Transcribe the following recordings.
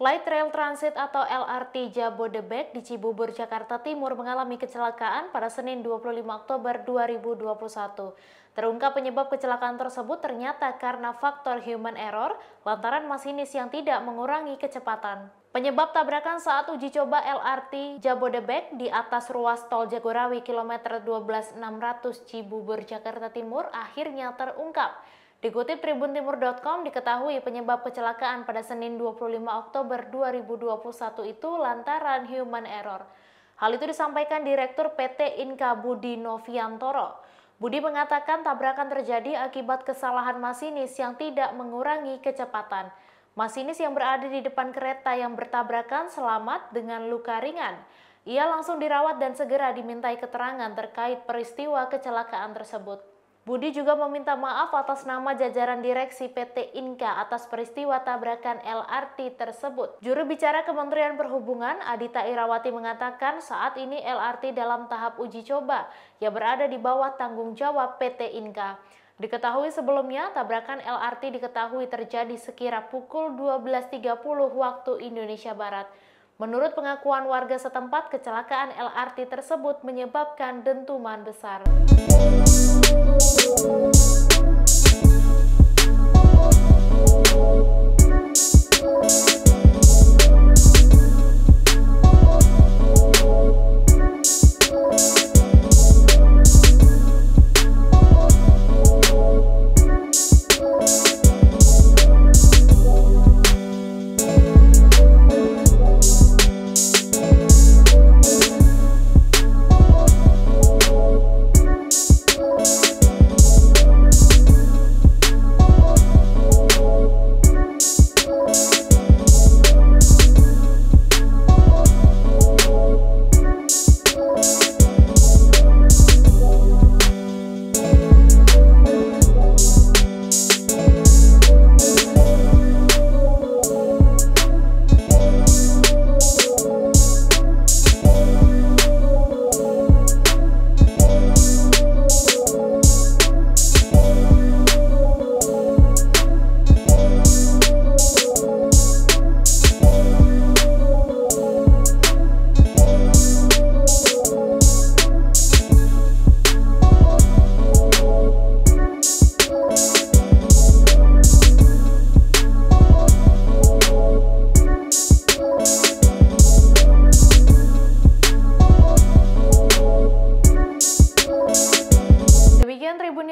Light Rail Transit atau LRT Jabodebek di Cibubur, Jakarta Timur mengalami kecelakaan pada Senin 25 Oktober 2021. Terungkap penyebab kecelakaan tersebut ternyata karena faktor human error lantaran masinis yang tidak mengurangi kecepatan. Penyebab tabrakan saat uji coba LRT Jabodebek di atas ruas tol Jagorawi kilometer 12600 Cibubur, Jakarta Timur akhirnya terungkap. Dikutip tribuntimur.com diketahui penyebab kecelakaan pada Senin 25 Oktober 2021 itu lantaran human error. Hal itu disampaikan Direktur PT Inka Budi Noviantoro. Budi mengatakan tabrakan terjadi akibat kesalahan masinis yang tidak mengurangi kecepatan. Masinis yang berada di depan kereta yang bertabrakan selamat dengan luka ringan. Ia langsung dirawat dan segera dimintai keterangan terkait peristiwa kecelakaan tersebut. Budi juga meminta maaf atas nama jajaran direksi PT Inka atas peristiwa tabrakan LRT tersebut. Juru bicara Kementerian Perhubungan Adita Irawati mengatakan saat ini LRT dalam tahap uji coba yang berada di bawah tanggung jawab PT Inka. Diketahui sebelumnya, tabrakan LRT diketahui terjadi sekira pukul 12.30 waktu Indonesia Barat. Menurut pengakuan warga setempat, kecelakaan LRT tersebut menyebabkan dentuman besar.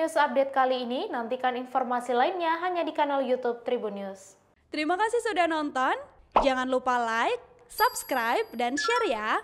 News update kali ini. Nantikan informasi lainnya hanya di kanal YouTube Tribun News. Terima kasih sudah nonton. Jangan lupa like, subscribe, dan share ya.